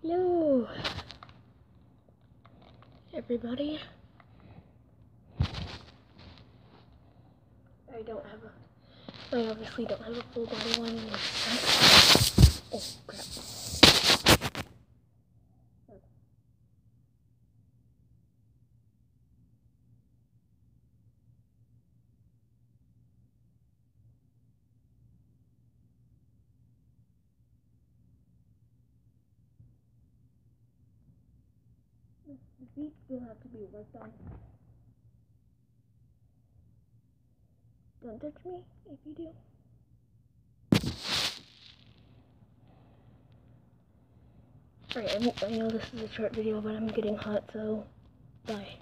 Hello, everybody. I don't have a, I obviously don't have a full body one. The feet still have to be worked on. Don't touch me if you do. Alright, I know this is a short video, but I'm getting hot, so bye.